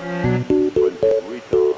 Retard.